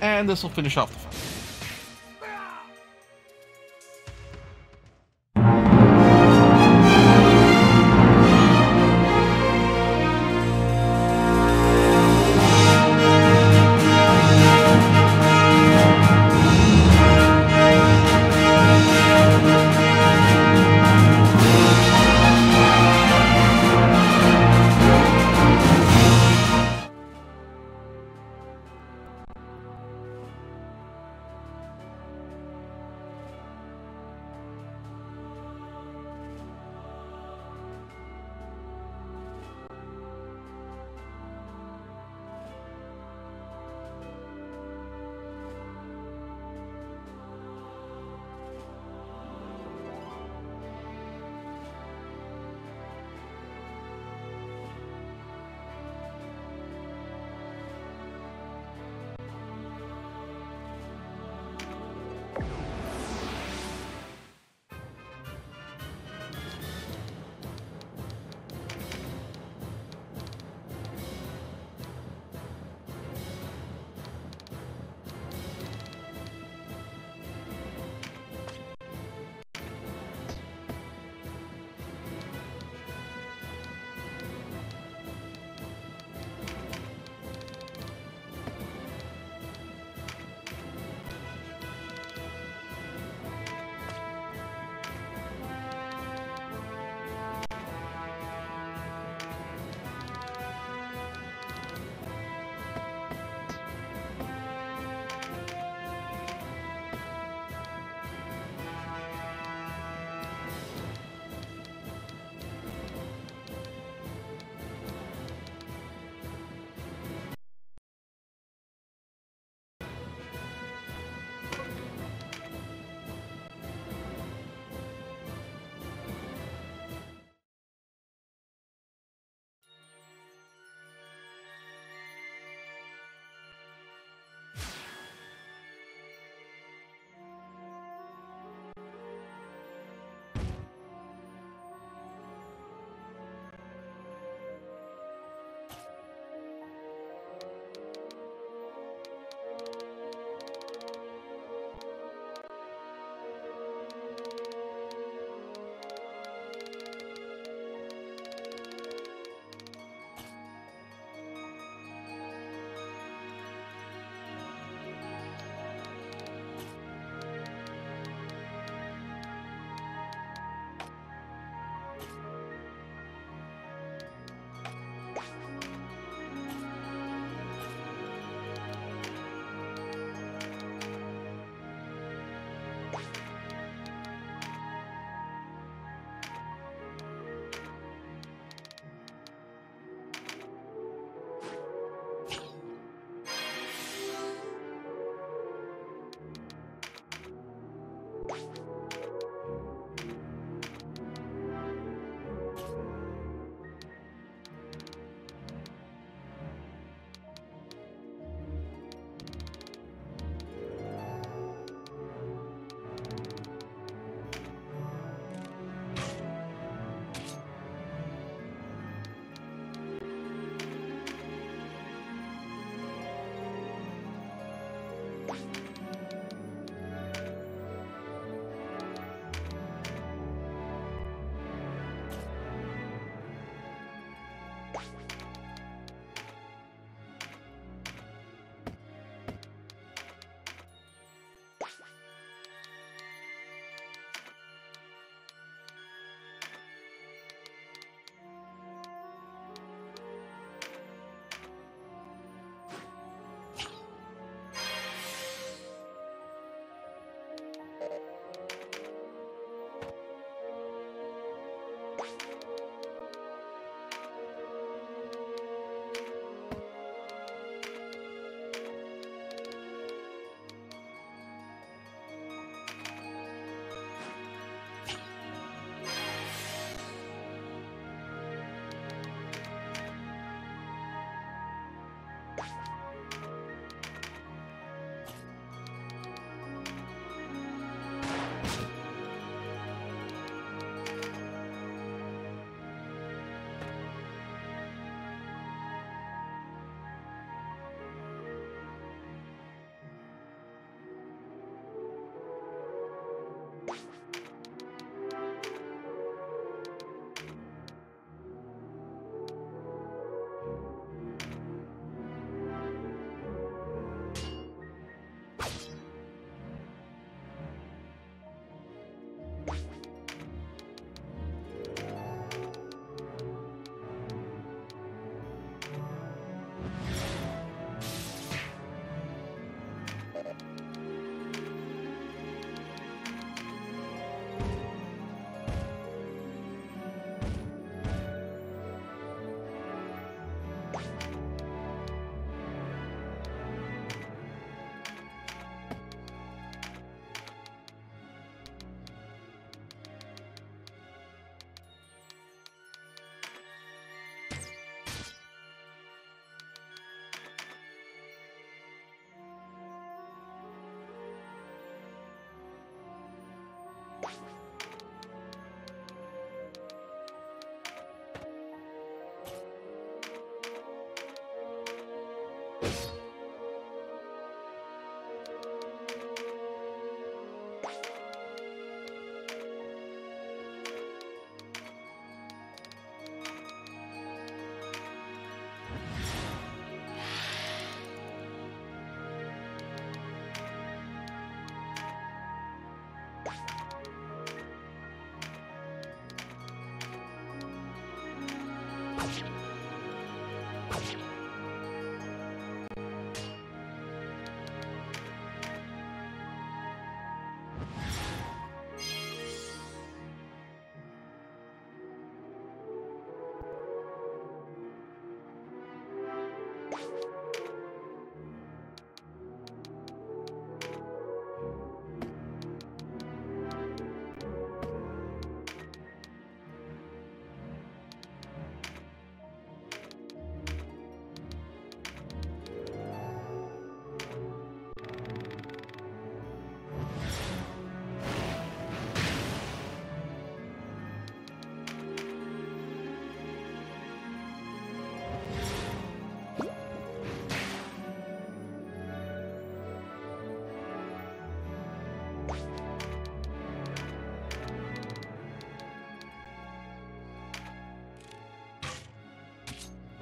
And this will finish off the fight.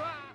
Ah!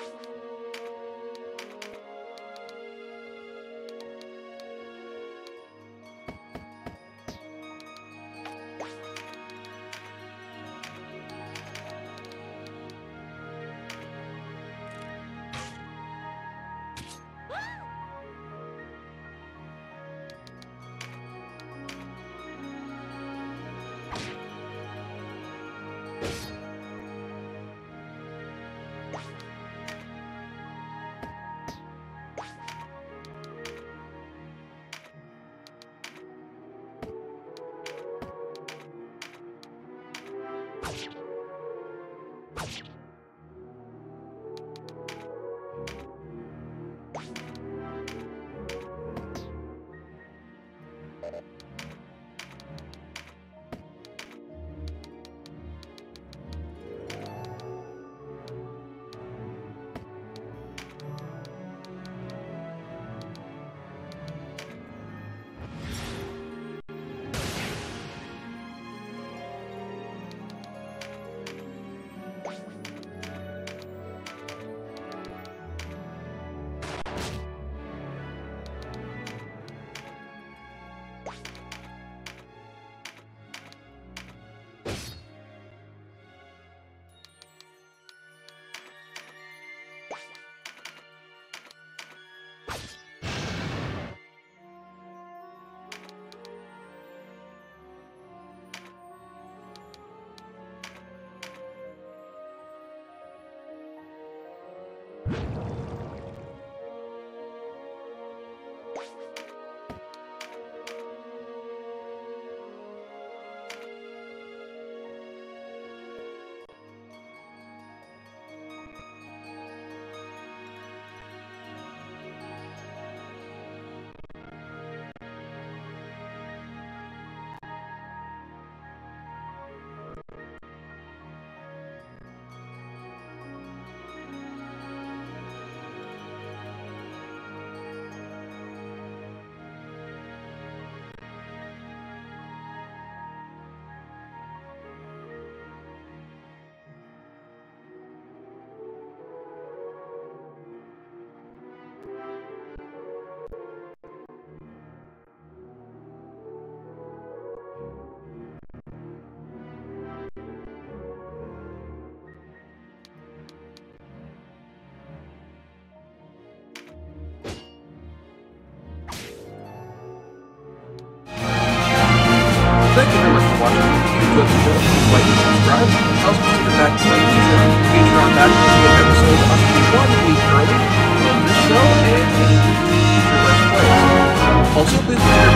you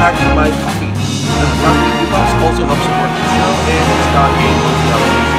impacted by coffee. The also helps also the show and it's not being